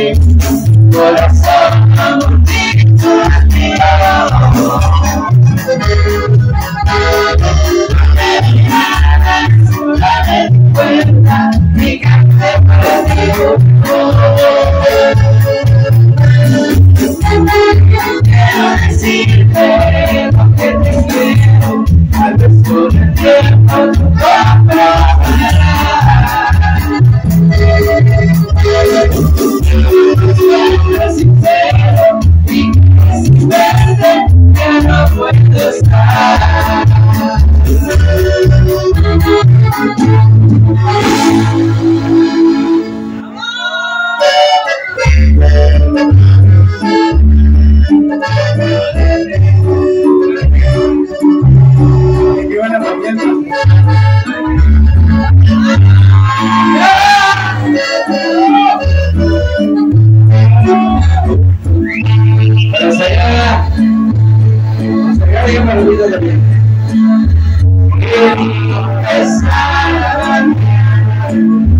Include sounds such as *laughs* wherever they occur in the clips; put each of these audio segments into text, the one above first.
Hola. Bien. Y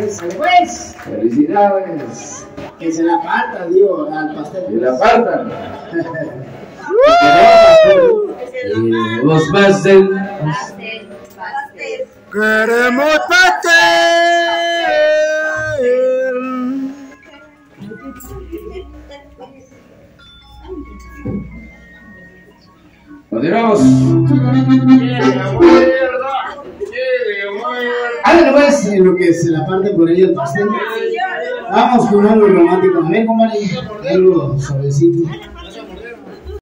Felicidades, pues. Felicidades. Que se la parta, digo, al pastel. Que la partan. Eh, *laughs* Los pasen. Pastel, pastel. Queremos pastel. Continuamos. Pues, en lo que se la parte por ahí el pastel. Vamos con algo romántico. A ver, compadre. Algo suavecito.